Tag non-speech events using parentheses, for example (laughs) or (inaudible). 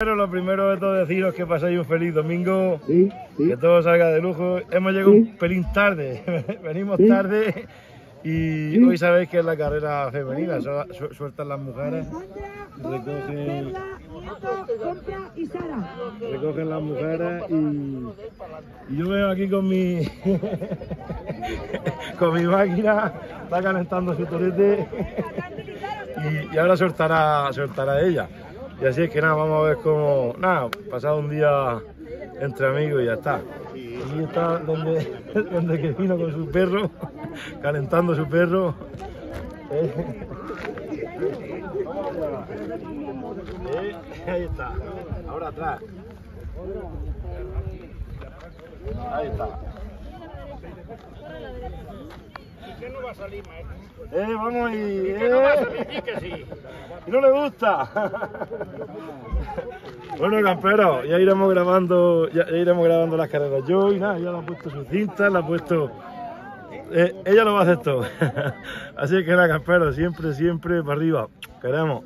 Pero lo primero de todo deciros que paséis un feliz domingo, Sí, sí. que todo salga de lujo. Hemos llegado un pelín tarde, (laughs) venimos tarde y hoy sabéis que es la carrera femenina, su- su- sueltan las mujeres, recogen, recogen las mujeres y, y yo veo aquí con mi (laughs) con mi máquina, está calentando su torete y, y ahora soltará, soltará ella. Y así es que nada, vamos a ver cómo, nada, pasado un día entre amigos y ya está. Y está donde, (laughs) donde que vino con su perro, (laughs) calentando su perro. Eh, ahí está, ahora atrás. Ahí está. Eh, vamos y. Eh. Y no le gusta. bueno, campero, ya iremos grabando, ya, iremos grabando las carreras. Yo y nada, ya le ha puesto su cinta, le ha puesto. Eh, ella lo va a hacer todo. (laughs) Así que nada, campero, siempre, siempre para arriba. Queremos.